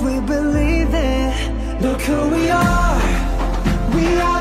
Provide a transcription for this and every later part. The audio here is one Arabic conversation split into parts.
we believe it. Look who we are, we are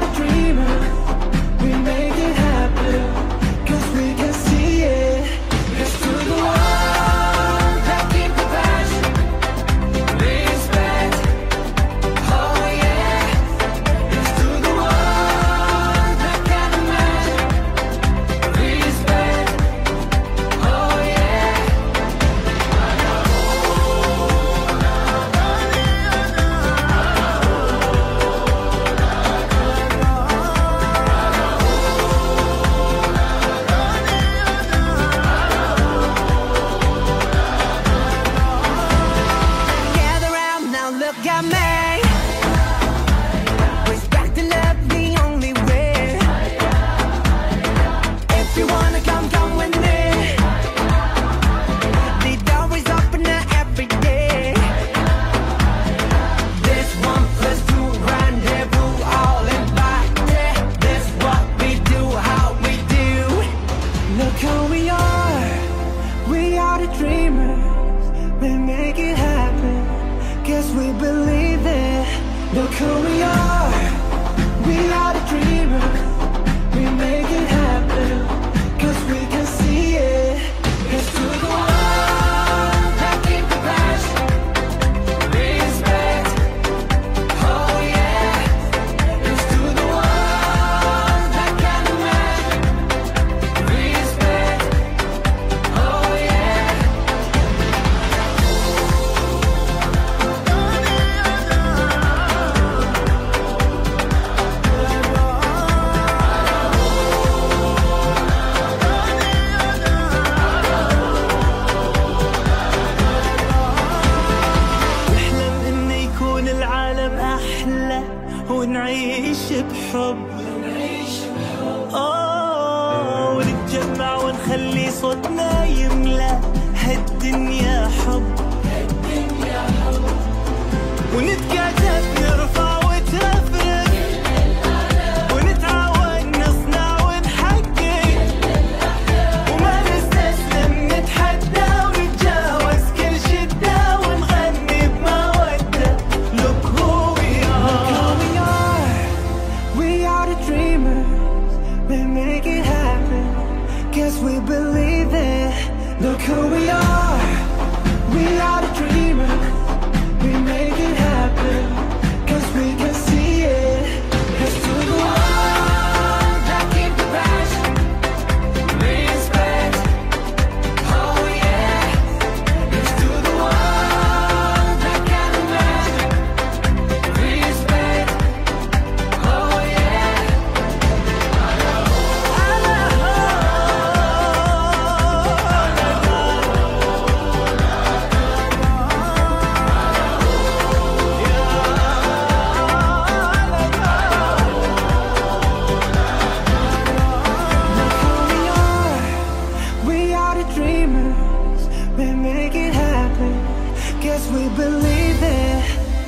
بحب ونعيش بحب آه ونتجمع ونخلي صوتنا يملأ هالدنيا حب. guess we believe it.